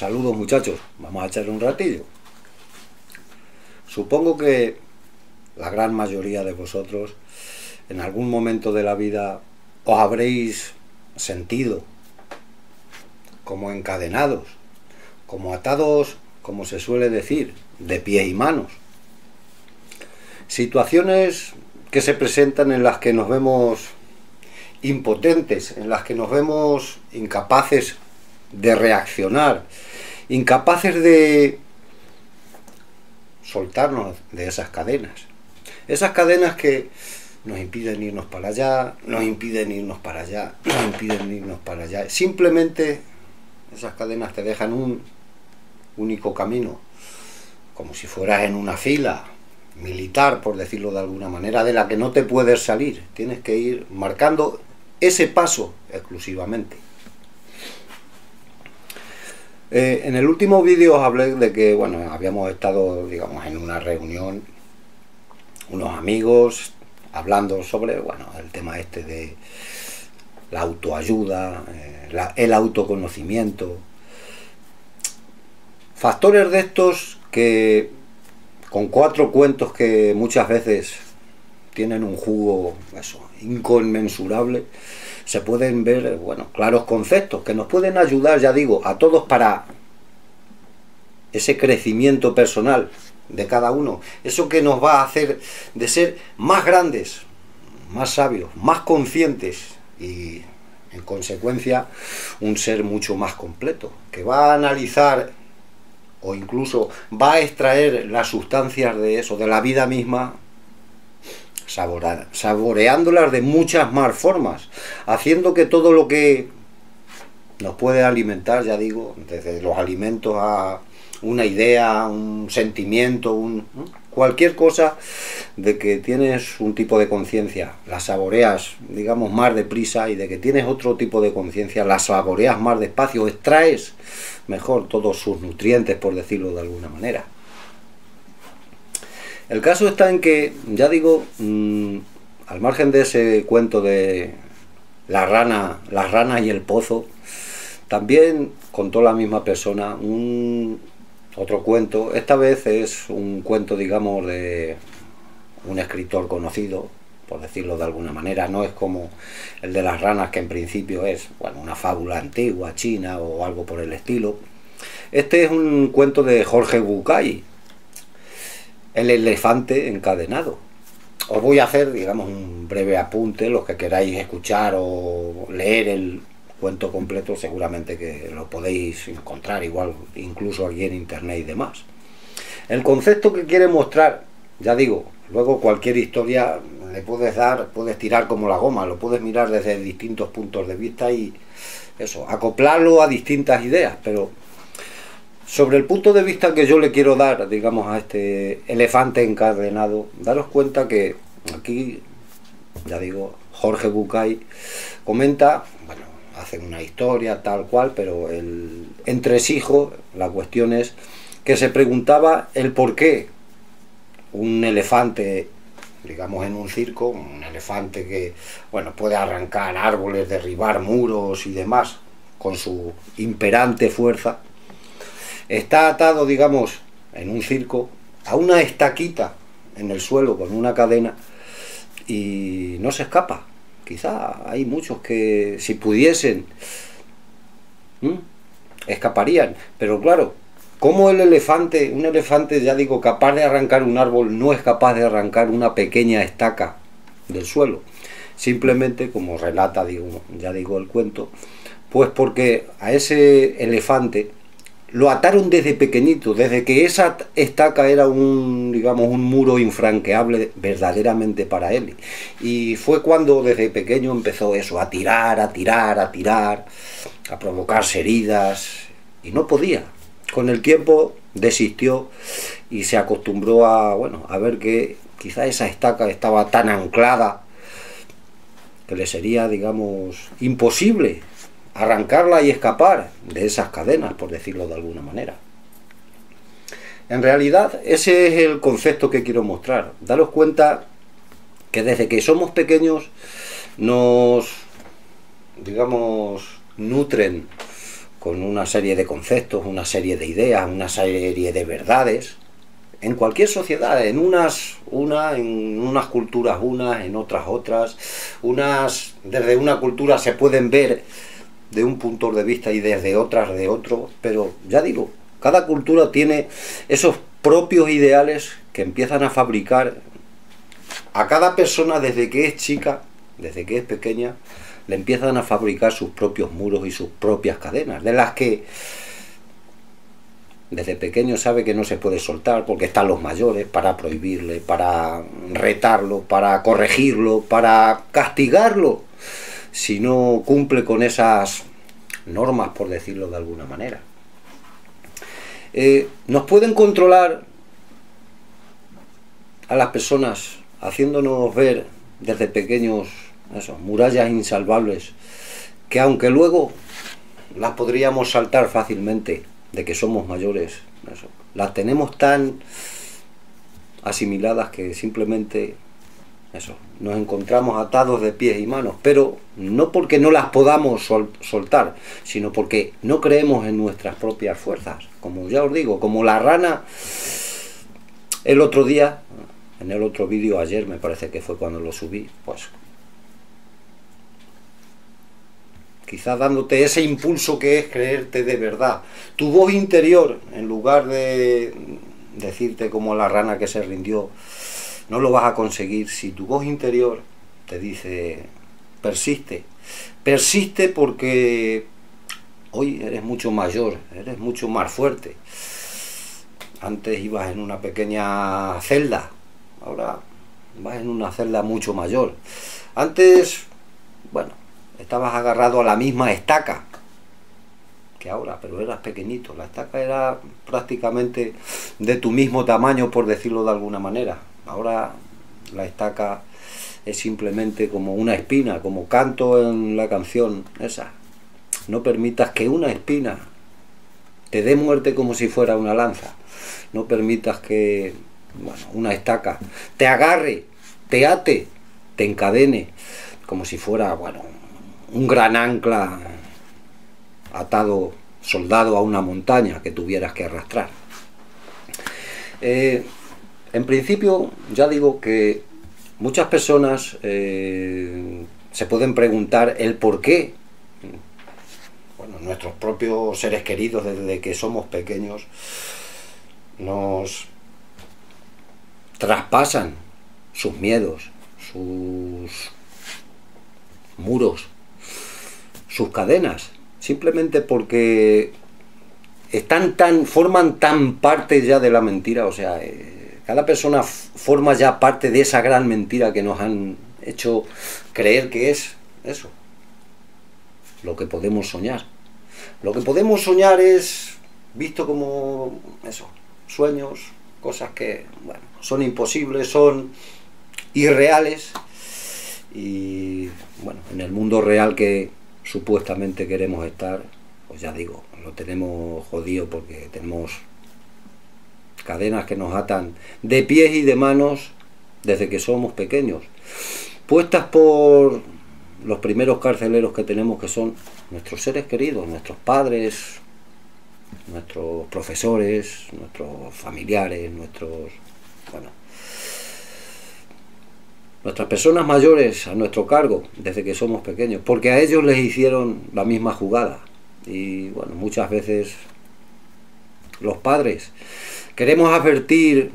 Saludos muchachos, vamos a echar un ratillo. Supongo que la gran mayoría de vosotros en algún momento de la vida os habréis sentido como encadenados, como atados, como se suele decir, de pies y manos. Situaciones que se presentan en las que nos vemos impotentes, en las que nos vemos incapaces de reaccionar, incapaces de soltarnos de esas cadenas. Esas cadenas que nos impiden irnos para allá, nos impiden irnos para allá, nos impiden irnos para allá. Simplemente esas cadenas te dejan un único camino, como si fueras en una fila militar, por decirlo de alguna manera, de la que no te puedes salir. Tienes que ir marcando ese paso exclusivamente. Eh, en el último vídeo os hablé de que, bueno, habíamos estado, digamos, en una reunión, unos amigos, hablando sobre, bueno, el tema este de la autoayuda, eh, el autoconocimiento. Factores de estos que, con cuatro cuentos que muchas veces tienen un jugo, eso, inconmensurable, se pueden ver, bueno, claros conceptos que nos pueden ayudar, ya digo, a todos para ese crecimiento personal de cada uno, eso que nos va a hacer de ser más grandes, más sabios, más conscientes y en consecuencia un ser mucho más completo, que va a analizar o incluso va a extraer las sustancias de eso, de la vida misma, saboreándolas de muchas más formas, haciendo que todo lo que nos puede alimentar, ya digo, desde los alimentos a una idea, un sentimiento, un, cualquier cosa de que tienes un tipo de conciencia, la saboreas, digamos, más deprisa y de que tienes otro tipo de conciencia, la saboreas más despacio, extraes mejor todos sus nutrientes, por decirlo de alguna manera. El caso está en que, ya digo, mm, al margen de ese cuento de la rana, la rana y el pozo, también contó la misma persona un otro cuento. Esta vez es un cuento, digamos, de un escritor conocido, por decirlo de alguna manera. No es como el de las ranas, que en principio es bueno, una fábula antigua, china o algo por el estilo. Este es un cuento de Jorge Bucay, el elefante encadenado. Os voy a hacer, digamos, un breve apunte, los que queráis escuchar o leer el cuento completo, seguramente que lo podéis encontrar igual, incluso aquí en internet y demás. El concepto que quiere mostrar, ya digo, luego cualquier historia le puedes dar, puedes tirar como la goma, lo puedes mirar desde distintos puntos de vista y eso, acoplarlo a distintas ideas, pero sobre el punto de vista que yo le quiero dar, digamos, a este elefante encadenado, daros cuenta que aquí, ya digo, Jorge Bucay comenta, bueno, hace una historia tal cual, pero el entresijo, la cuestión es que se preguntaba el por qué un elefante, digamos en un circo, un elefante que, bueno, puede arrancar árboles, derribar muros y demás, con su imperante fuerza, está atado, digamos, en un circo a una estaquita en el suelo con una cadena y no se escapa. Quizá hay muchos que si pudiesen escaparían, pero claro, como el elefante, un elefante ya digo capaz de arrancar un árbol no es capaz de arrancar una pequeña estaca del suelo? Simplemente, como relata, digo, ya digo el cuento, pues porque a ese elefante lo ataron desde pequeñito, desde que esa estaca era un, digamos, un muro infranqueable verdaderamente para él. Y fue cuando desde pequeño empezó eso, a tirar, a tirar, a tirar, a provocarse heridas, y no podía. Con el tiempo desistió y se acostumbró a, bueno, a ver que quizá esa estaca estaba tan anclada que le sería, digamos, imposible arrancarla y escapar de esas cadenas, por decirlo de alguna manera. En realidad, ese es el concepto que quiero mostrar. Daros cuenta que desde que somos pequeños nos, digamos, nutren con una serie de conceptos, una serie de ideas, una serie de verdades, en cualquier sociedad, en unas una, en unas culturas unas, en otras otras, unas desde una cultura se pueden ver de un punto de vista y desde otras de otro, pero ya digo, cada cultura tiene esos propios ideales que empiezan a fabricar a cada persona desde que es chica, desde que es pequeña, le empiezan a fabricar sus propios muros y sus propias cadenas, de las que desde pequeño sabe que no se puede soltar porque están los mayores para prohibirle, para retarlo, para corregirlo, para castigarlo si no cumple con esas normas, por decirlo de alguna manera. Eh, nos pueden controlar a las personas haciéndonos ver desde pequeños eso, murallas insalvables que aunque luego las podríamos saltar fácilmente de que somos mayores, las tenemos tan asimiladas que simplemente eso, nos encontramos atados de pies y manos, pero no porque no las podamos soltar, sino porque no creemos en nuestras propias fuerzas. Como ya os digo, como la rana el otro día, en el otro vídeo ayer me parece que fue cuando lo subí, pues quizás dándote ese impulso que es creerte de verdad. Tu voz interior, en lugar de decirte como la rana que se rindió, no lo vas a conseguir si tu voz interior te dice, persiste, persiste porque hoy eres mucho mayor, eres mucho más fuerte. Antes ibas en una pequeña celda, ahora vas en una celda mucho mayor. Antes, bueno, estabas agarrado a la misma estaca que ahora, pero eras pequeñito. La estaca era prácticamente de tu mismo tamaño, por decirlo de alguna manera. Ahora la estaca es simplemente como una espina, como canto en la canción esa. No permitas que una espina te dé muerte como si fuera una lanza. No permitas que bueno, una estaca te agarre, te ate, te encadene, como si fuera, bueno, un gran ancla atado, soldado a una montaña que tuvieras que arrastrar. Eh, en principio, ya digo que muchas personas eh, se pueden preguntar el por qué. Bueno, nuestros propios seres queridos desde que somos pequeños nos traspasan sus miedos, sus muros, sus cadenas, simplemente porque están tan, forman tan parte ya de la mentira, o sea, eh, cada persona forma ya parte de esa gran mentira que nos han hecho creer que es eso, lo que podemos soñar. Lo que podemos soñar es visto como eso, sueños, cosas que, bueno, son imposibles, son irreales y, bueno, en el mundo real que, supuestamente queremos estar, pues ya digo, lo tenemos jodido porque tenemos cadenas que nos atan de pies y de manos desde que somos pequeños, puestas por los primeros carceleros que tenemos que son nuestros seres queridos, nuestros padres, nuestros profesores, nuestros familiares, nuestros bueno, nuestras personas mayores a nuestro cargo desde que somos pequeños, porque a ellos les hicieron la misma jugada. Y bueno, muchas veces los padres queremos advertir,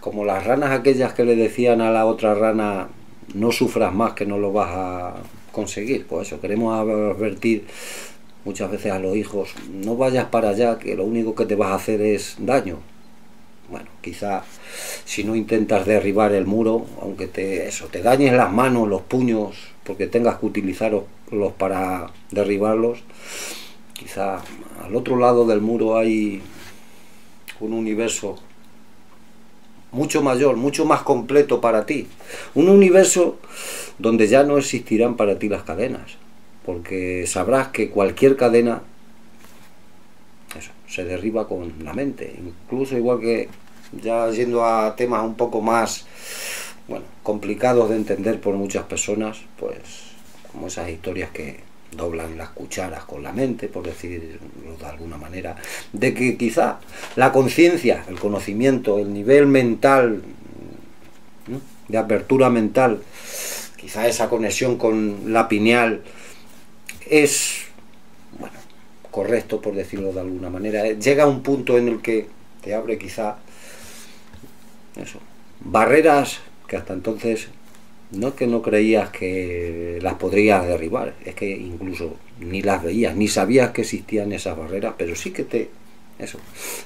como las ranas aquellas que le decían a la otra rana, no sufras más que no lo vas a conseguir. Pues eso, queremos advertir muchas veces a los hijos, no vayas para allá, que lo único que te vas a hacer es daño. Bueno, quizá si no intentas derribar el muro, aunque te, eso, te dañes las manos, los puños, porque tengas que utilizarlos para derribarlos, quizá al otro lado del muro hay un universo mucho mayor, mucho más completo para ti. Un universo donde ya no existirán para ti las cadenas, porque sabrás que cualquier cadena eso, se derriba con la mente, incluso igual que ya yendo a temas un poco más bueno, complicados de entender por muchas personas, pues como esas historias que doblan las cucharas con la mente, por decirlo de alguna manera, de que quizá la conciencia, el conocimiento, el nivel mental, de apertura mental, quizá esa conexión con la pineal es, bueno, correcto, por decirlo de alguna manera. Llega a un punto en el que te abre quizá eso, barreras que hasta entonces no que no creías que las podrías derribar, es que incluso ni las veías, ni sabías que existían esas barreras, pero sí que te, eso,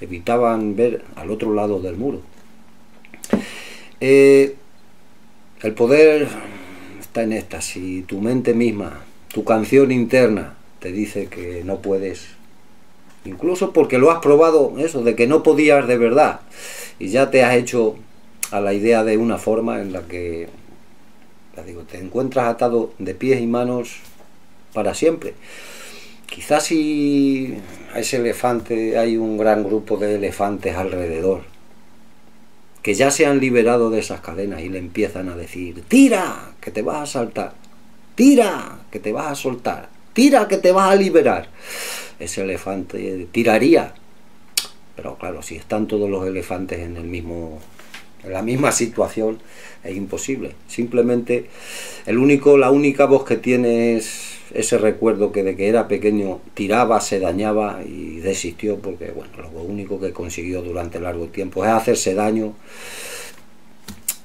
evitaban ver al otro lado del muro. Eh, el poder está en esta, si tu mente misma, tu canción interna te dice que no puedes, incluso porque lo has probado, eso, de que no podías de verdad, y ya te has hecho a la idea de una forma en la que te encuentras atado de pies y manos para siempre. Quizás si a ese elefante hay un gran grupo de elefantes alrededor, que ya se han liberado de esas cadenas y le empiezan a decir, tira, que te vas a saltar, tira, que te vas a soltar, tira, que te vas a liberar. Ese elefante tiraría. Pero claro, si están todos los elefantes en el mismo la misma situación es imposible. Simplemente el único, la única voz que tiene es ese recuerdo que de que era pequeño tiraba, se dañaba y desistió porque bueno, lo único que consiguió durante largo tiempo es hacerse daño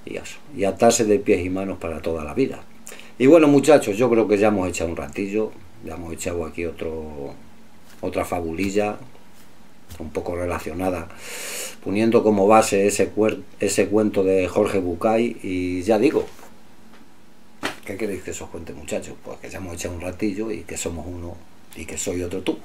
y eso, y atarse de pies y manos para toda la vida. Y bueno muchachos, yo creo que ya hemos echado un ratillo, ya hemos echado aquí otro otra fabulilla un poco relacionada poniendo como base ese, ese cuento de Jorge Bucay y ya digo, ¿qué queréis que os cuente muchachos? Pues que ya hemos echado un ratillo y que somos uno y que soy otro tú.